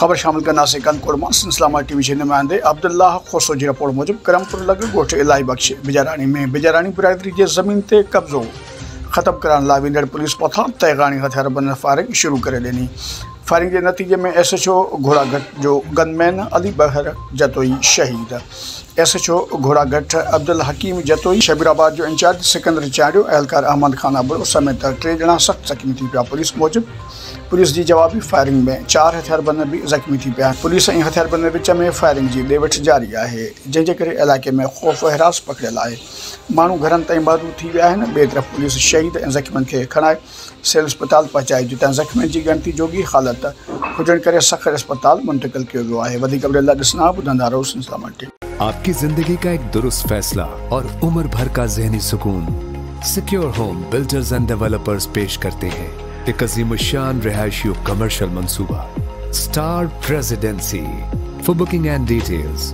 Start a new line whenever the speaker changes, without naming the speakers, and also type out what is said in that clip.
खबर शामिल करना से कल कोरमा टीवी के नुमाइंदे अब्दुल्ला खोसो की रिपोर्ट मूजिब, करमपुर लग गोठ इलाही बख्श। बिजारानी में बिजारानी बिरादरी के ज़मीन से कब्ज़ो। ख़त्म कराने ला वेंदड़ पुलिस पथा तैगानी हथियारबंद फायरिंग शुरू कर ॾिनी फायरिंग के नतीजे में एस एच ओ घोड़ाघट जो गनमैन अली बहर जतोई शहीद। एस एच ओ घोड़ाघट अब्दुल हकीम जतोई शबीराबाद जो इंचार्ज सिकंदर चारियो एहलकार अहमद खान अबड़ो समेत टे ॼणा सख़्तु ज़ख़्मी थी पिया। पुलिस मूजिब पुलिस की जवाबी फायरिंग में चार हथियारबंद भी ज़ख़्मी थी पिया। पुलिस ऐं हथियारबंद विच में फायरिंग की ॾे जारी है जंहिंजे करे इलाइक़े में ख़ौफ़ हिरास पकड़ियल है माण्हू घरनि ताईं बहादूर थी विया तरफ़ पुलिस शहीद ऐं ज़ख़्मियुनि खे खणाए सिविल अस्पताल पहुचाए, जितां ज़ख़्मियुनि जी गिनती जोगी हालत करे सखर अस्पताल, मुंतकिल कियो वियो आहे। वधीक ॿुधंदा रहो सिलसिला
आपकी ज़िंदगी का एक दुरुस्त फैसला और उम्र भर का जहनी सुकून। Secure home builders and developers पेश करते हैं। एक अजीम शान रिहायशी कमर्शियल मंसूबा। Star presidency for booking and details